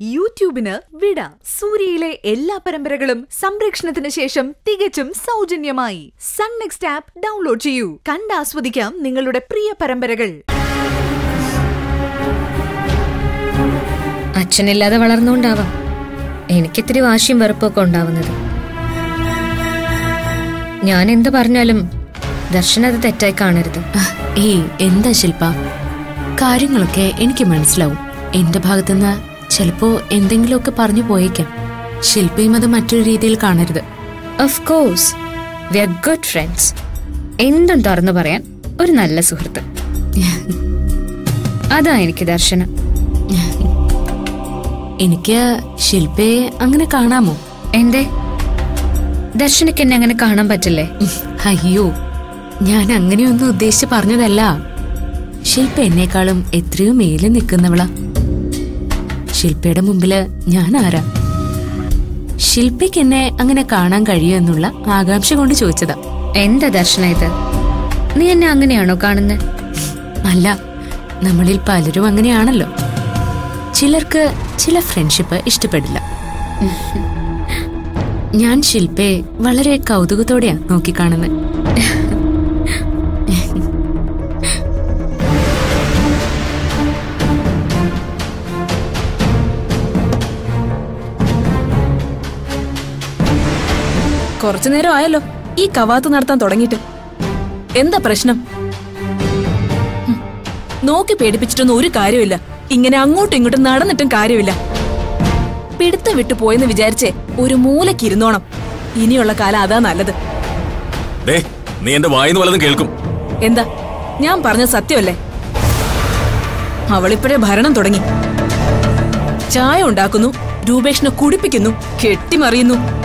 യൂട്യൂബിന് വിട. സൂര്യയിലെ എല്ലാ പരമ്പരകളും സംരക്ഷണത്തിന് ശേഷം തികച്ചും സൗജന്യമായി. സൺ നെക്സ്റ്റ് ആപ്പ് ഡൗൺലോഡ് ചെയ്യൂ. കണ്ടാസ്വദിക്കാം നിങ്ങളുടെ പ്രിയ പരമ്പരകൾ. അച്ഛനില്ലാതെ വളർന്നുകൊണ്ടാവാം. എനിക്കിത്തിരി വാശിയും വെറുപ്പൊക്കെ ഉണ്ടാവുന്നത്. ഞാൻ എന്ത് പറഞ്ഞാലും ദർശന അത് തെറ്റായി കാണരുത്. ഏയ് എന്താ ശില്പ? കാര്യങ്ങളൊക്കെ എനിക്ക് മനസ്സിലാവും. എന്റെ ഭാഗത്തുനിന്ന് ചിലപ്പോ എന്തെങ്കിലുമൊക്കെ പറഞ്ഞു പോയേക്കാം. ശില്പയും അത് മറ്റൊരു രീതിയിൽ കാണരുത്. Of course we are good friends എന്തും തുറന്നു പറയാൻ ഒരു നല്ല സുഹൃത്ത്. അതാ എനിക്ക് ദർശനം. എനിക്ക് ശില്പയെ അങ്ങനെ കാണാമോ? എന്റെ ദർശനക്ക് എന്നെ അങ്ങനെ കാണാൻ പറ്റില്ലേ? അയ്യോ ഞാൻ അങ്ങനെയൊന്നും ഉദ്ദേശിച്ച് പറഞ്ഞതല്ല. ശില്പ എന്നെക്കാളും എത്രയോ മേലെ നിൽക്കുന്നവളാ. ശില്പയുടെ മുമ്പിൽ ഞാൻ ആരാ ശില്പയ്ക്ക് എന്നെ അങ്ങനെ കാണാൻ കഴിയുമോ എന്നുള്ള ആകാംക്ഷ കൊണ്ട് ചോദിച്ചതാ. എന്താ ദർശന ഇത്? നീ എന്നെ അങ്ങനെയാണോ കാണുന്നത് അല്ല നമ്മളിൽ പലരും അങ്ങനെയാണല്ലോ. ചിലർക്ക് ചില ഫ്രണ്ട്ഷിപ്പ് ഇഷ്ടപ്പെടില്ല. ഞാൻ ശില്പയെ വളരെ കൗതുകത്തോടെയാ നോക്കിക്കാണുന്നത് കുറച്ചു നേരം ആയല്ലോ. ഈ കവാത്ത് നടത്താൻ തുടങ്ങിയിട്ട്. എന്താ പ്രശ്നം? നോക്കി പേടിപ്പിച്ചിട്ടൊന്നും ഒരു കാര്യമില്ല ഇങ്ങനെ അങ്ങോട്ടും ഇങ്ങോട്ടും നടന്നിട്ടും കാര്യമില്ല. പിടുത്തം വിട്ടു പോയെന്ന് വിചാരിച്ചേ ഒരു മൂലക്ക് ഇരുന്നോണം. ഇനിയുള്ള കാലം അതാ നല്ലത്. നീ എന്റെ വായിന്ന് വല്ലതും കേൾക്കും. എന്താ? ഞാൻ പറഞ്ഞ സത്യമല്ലേ? അവളിപ്പോഴേ ഭരണം തുടങ്ങി. ചായ ഉണ്ടാക്കുന്നു രൂപേഷിനെ കുടിപ്പിക്കുന്നു കെട്ടിമറിയുന്നു.